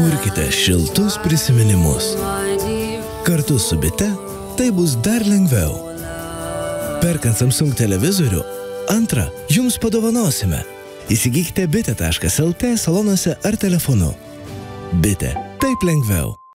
Kurkite šiltus prisiminimus. Kartu su bite tai bus dar lengviau. Perkant Samsung televizorių, antrą jums padovanosime. Įsigykite bitė.lt salonuose ar telefonu. Bitė. Taip lengviau.